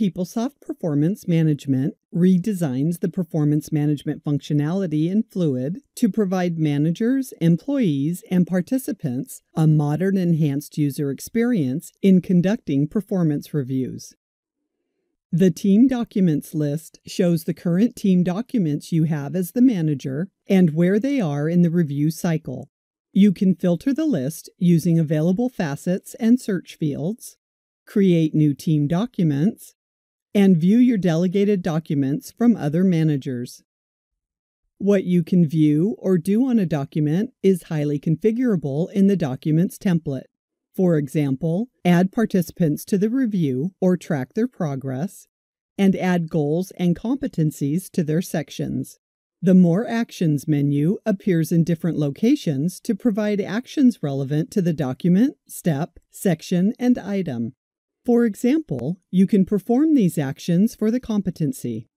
PeopleSoft Performance Management redesigns the performance management functionality in Fluid to provide managers, employees, and participants a modern enhanced user experience in conducting performance reviews. The Team Documents list shows the current team documents you have as the manager and where they are in the review cycle. You can filter the list using available facets and search fields, create new team documents, and view your delegated documents from other managers. What you can view or do on a document is highly configurable in the Documents template. For example, add participants to the review or track their progress, and add goals and competencies to their sections. The More Actions menu appears in different locations to provide actions relevant to the document, step, section, and item. For example, you can perform these actions for the competency.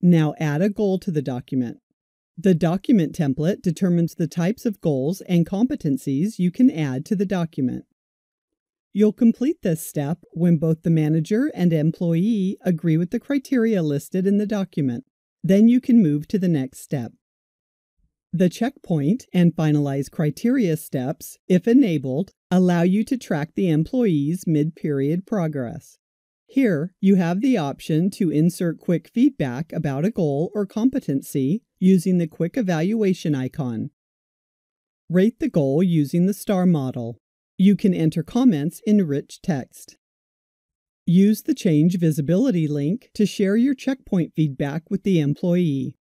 Now add a goal to the document. The document template determines the types of goals and competencies you can add to the document. You'll complete this step when both the manager and employee agree with the criteria listed in the document. Then you can move to the next step. The checkpoint and finalize criteria steps, if enabled, allow you to track the employee's mid period progress. Here, you have the option to insert quick feedback about a goal or competency using the quick evaluation icon. Rate the goal using the STAR model. You can enter comments in rich text. Use the change visibility link to share your checkpoint feedback with the employee.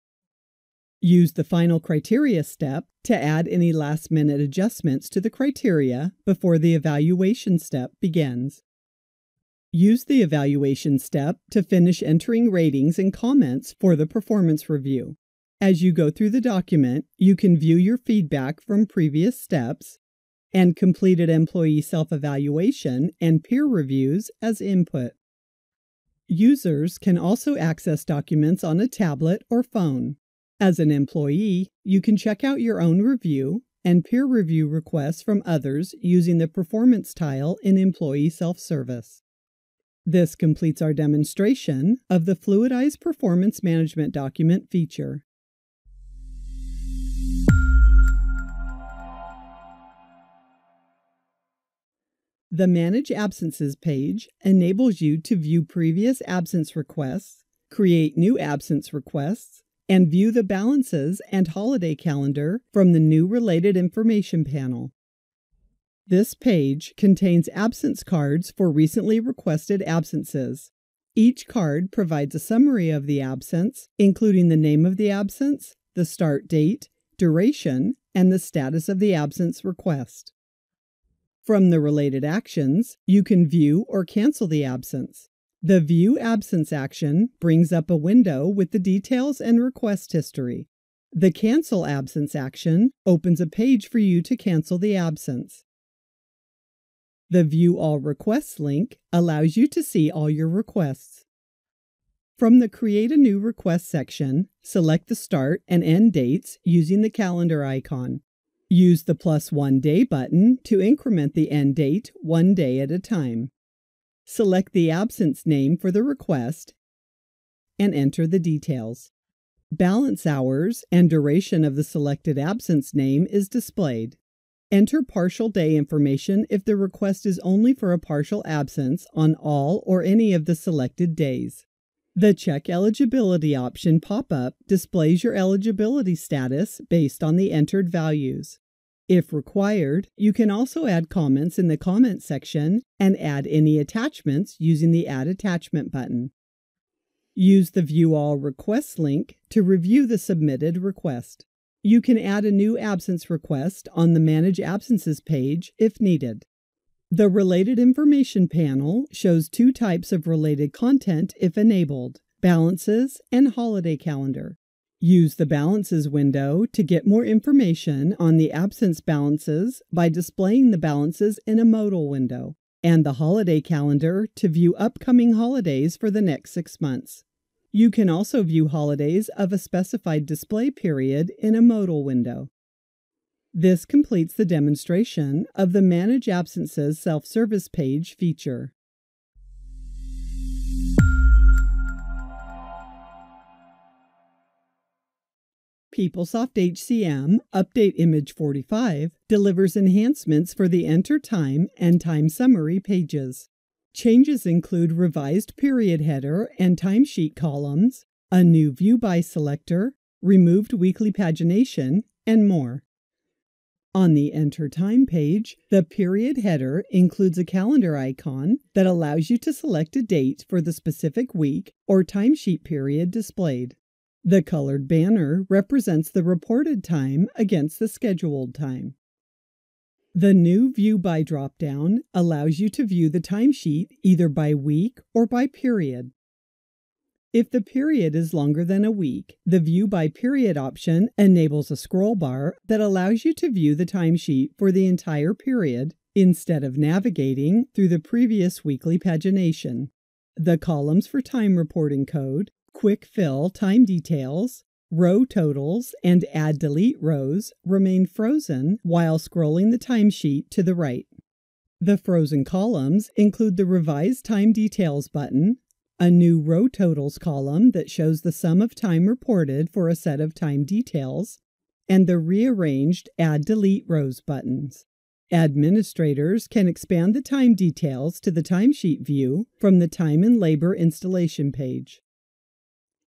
Use the final criteria step to add any last minute adjustments to the criteria before the evaluation step begins. Use the evaluation step to finish entering ratings and comments for the performance review. As you go through the document, you can view your feedback from previous steps and completed employee self evaluation and peer reviews as input. Users can also access documents on a tablet or phone. As an employee, you can check out your own review and peer review requests from others using the performance tile in Employee Self Service. This completes our demonstration of the Fluidize Performance Management document feature. The Manage Absences page enables you to view previous absence requests, create new absence requests, and view the balances and holiday calendar from the new Related Information panel. This page contains absence cards for recently requested absences. Each card provides a summary of the absence, including the name of the absence, the start date, duration, and the status of the absence request. From the related actions, you can view or cancel the absence. The View Absence action brings up a window with the details and request history. The Cancel Absence action opens a page for you to cancel the absence. The View All Requests link allows you to see all your requests. From the Create a New Request section, select the start and end dates using the calendar icon. Use the plus one day button to increment the end date one day at a time. Select the absence name for the request and enter the details. Balance hours and duration of the selected absence name is displayed. Enter partial day information if the request is only for a partial absence on all or any of the selected days. The Check Eligibility option pop up displays your eligibility status based on the entered values. If required, you can also add comments in the comment section and add any attachments using the Add Attachment button. Use the View All Requests link to review the submitted request. You can add a new absence request on the Manage Absences page if needed. The Related Information panel shows two types of related content if enabled balances and holiday calendar. Use the Balances window to get more information on the absence balances by displaying the balances in a modal window, and the holiday calendar to view upcoming holidays for the next six months. You can also view holidays of a specified display period in a modal window. This completes the demonstration of the Manage Absences self-service page feature. PeopleSoft HCM Update Image 45 delivers enhancements for the Enter Time and Time Summary pages. Changes include revised period header and timesheet columns, a new View By selector, removed weekly pagination, and more. On the Enter Time page, the period header includes a calendar icon that allows you to select a date for the specific week or timesheet period displayed. The colored banner represents the reported time against the scheduled time. The new View By dropdown allows you to view the timesheet either by week or by period. If the period is longer than a week, the View By Period option enables a scroll bar that allows you to view the timesheet for the entire period instead of navigating through the previous weekly pagination. The columns for time reporting code, quick fill time details, row totals, and add delete rows remain frozen while scrolling the timesheet to the right. The frozen columns include the Revised Time Details button, a new row totals column that shows the sum of time reported for a set of time details, and the rearranged Add Delete Rows buttons. Administrators can expand the time details to the timesheet view from the Time and Labor installation page.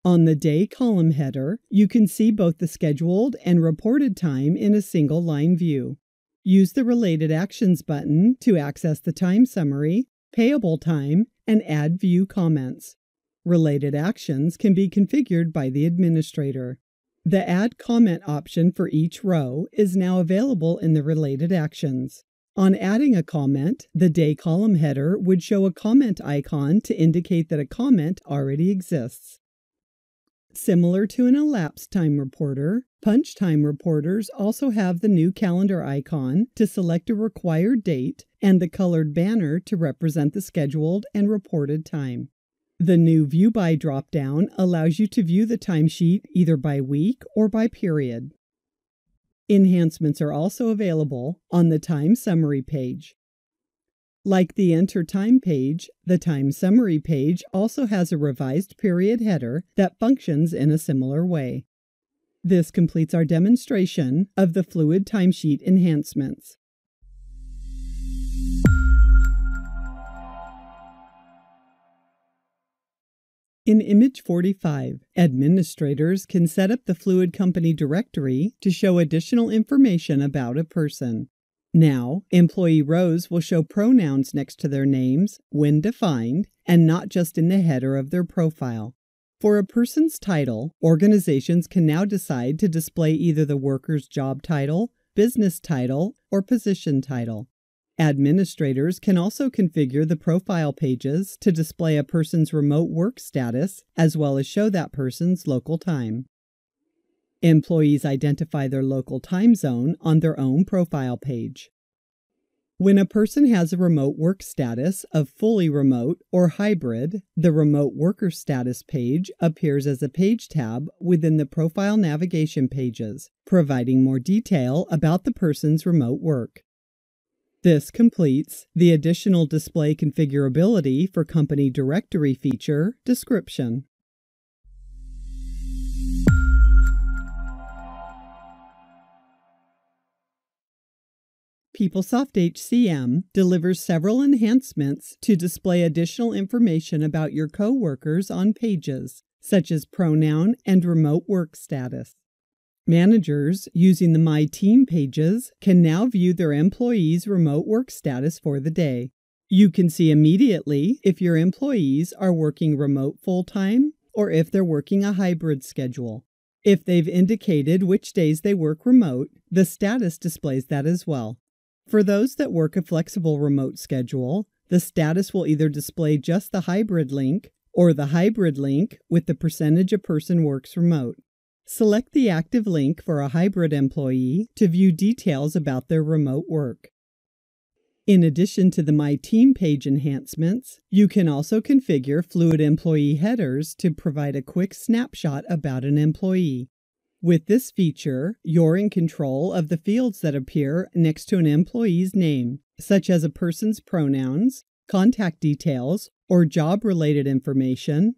On the Day column header, you can see both the scheduled and reported time in a single line view. Use the Related Actions button to access the time summary, payable time, and add view comments. Related actions can be configured by the administrator. The Add Comment option for each row is now available in the Related Actions. On adding a comment, the Day column header would show a comment icon to indicate that a comment already exists. Similar to an elapsed time reporter, punch time reporters also have the new calendar icon to select a required date and the colored banner to represent the scheduled and reported time. The new View By dropdown allows you to view the timesheet either by week or by period. Enhancements are also available on the Time Summary page. Like the Enter Time page, the Time Summary page also has a revised period header that functions in a similar way. This completes our demonstration of the Fluid Timesheet enhancements. In Image 45, administrators can set up the Fluid Company directory to show additional information about a person. Now, employee rows will show pronouns next to their names when defined and not just in the header of their profile. For a person's title, organizations can now decide to display either the worker's job title, business title, or position title. Administrators can also configure the profile pages to display a person's remote work status as well as show that person's local time. Employees identify their local time zone on their own profile page. When a person has a remote work status of fully remote or hybrid, the Remote Worker Status page appears as a page tab within the profile navigation pages, providing more detail about the person's remote work. This completes the additional display configurability for company directory feature description. PeopleSoft HCM delivers several enhancements to display additional information about your coworkers on pages, such as pronoun and remote work status. Managers using the My Team pages can now view their employees' remote work status for the day. You can see immediately if your employees are working remote full time or if they're working a hybrid schedule. If they've indicated which days they work remote, the status displays that as well. For those that work a flexible remote schedule, the status will either display just the hybrid link or the hybrid link with the percentage a person works remote. Select the active link for a hybrid employee to view details about their remote work. In addition to the My Team page enhancements, you can also configure Fluid Employee headers to provide a quick snapshot about an employee. With this feature, you're in control of the fields that appear next to an employee's name, such as a person's pronouns, contact details, or job related information,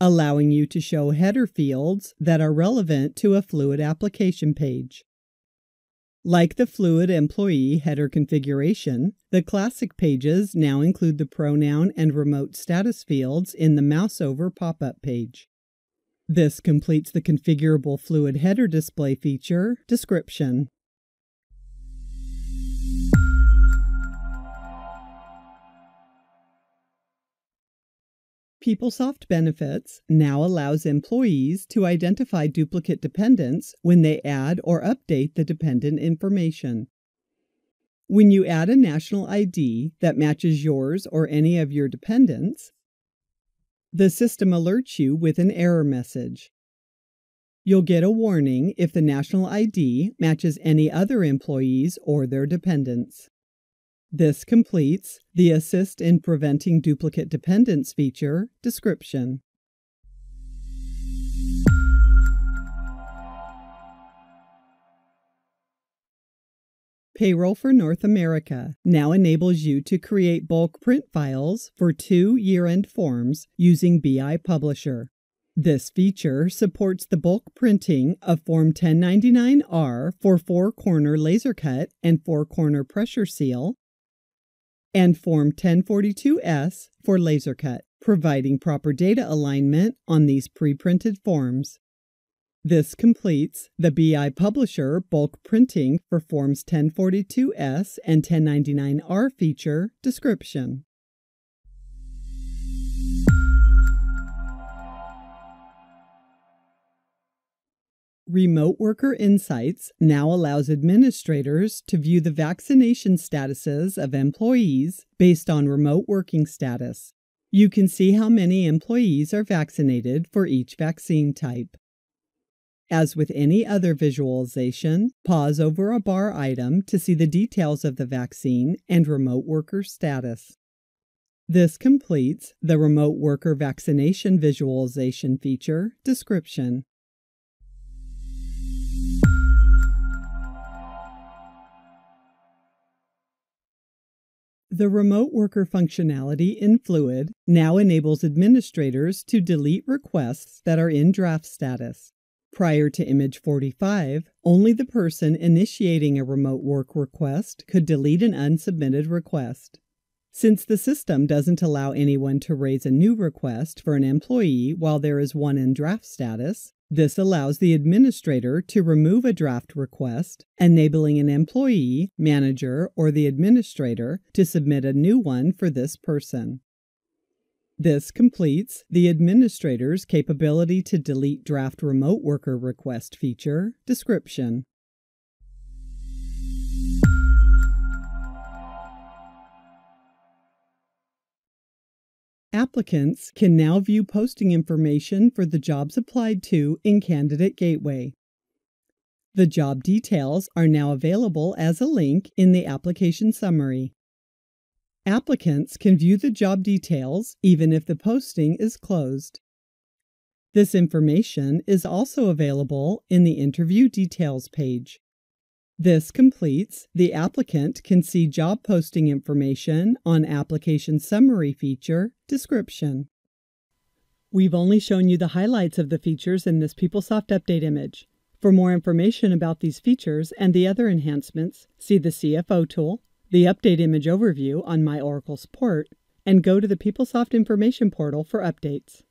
allowing you to show header fields that are relevant to a Fluid application page. Like the Fluid employee header configuration, the Classic pages now include the pronoun and remote status fields in the mouse over pop up page. This completes the configurable Fluid header display feature description. PeopleSoft Benefits now allows employees to identify duplicate dependents when they add or update the dependent information. When you add a national ID that matches yours or any of your dependents, the system alerts you with an error message. You'll get a warning if the national ID matches any other employees or their dependents. This completes the Assist in Preventing Duplicate Dependents feature description. Payroll for North America now enables you to create bulk print files for two year end forms using BI Publisher. This feature supports the bulk printing of Form 1099R for four corner laser cut and four corner pressure seal, and Form 1042S for laser cut, providing proper data alignment on these pre-printed forms. This completes the BI Publisher bulk printing for Forms 1042S and 1099R feature description. Remote Worker Insights now allows administrators to view the vaccination statuses of employees based on remote working status. You can see how many employees are vaccinated for each vaccine type. As with any other visualization, pause over a bar item to see the details of the vaccine and remote worker status. This completes the Remote Worker Vaccination Visualization feature description. The remote worker functionality in Fluid now enables administrators to delete requests that are in draft status. Prior to Image 45, only the person initiating a remote work request could delete an unsubmitted request. Since the system doesn't allow anyone to raise a new request for an employee while there is one in draft status, this allows the administrator to remove a draft request, enabling an employee, manager, or the administrator to submit a new one for this person. This completes the administrator's capability to delete draft remote worker request feature description. Applicants can now view posting information for the jobs applied to in Candidate Gateway. The job details are now available as a link in the application summary. Applicants can view the job details even if the posting is closed. This information is also available in the Interview Details page. This completes the applicant can see job posting information on application summary feature description. We've only shown you the highlights of the features in this PeopleSoft update image. For more information about these features and the other enhancements, see the CFO tool, the update image overview on My Oracle Support, and go to the PeopleSoft information portal for updates.